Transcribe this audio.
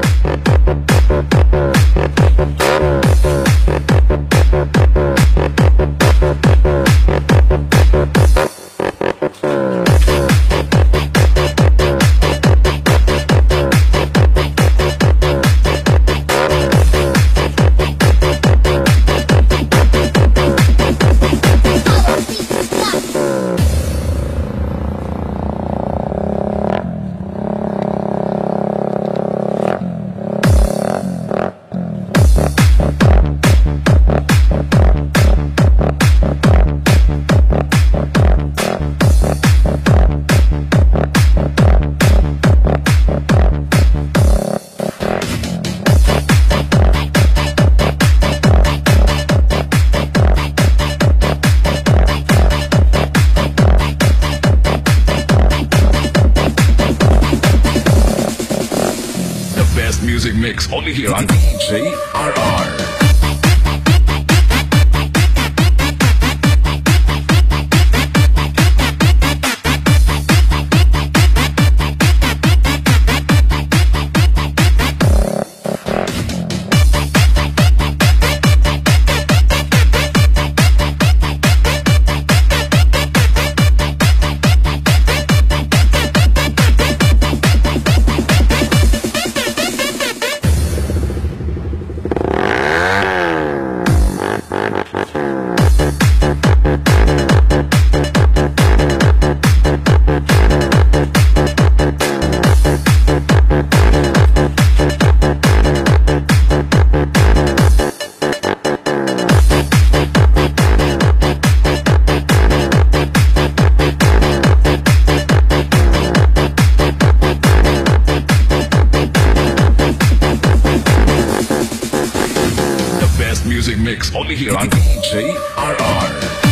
The best music mix only here on DJ RR. Mix only here on DJ RR.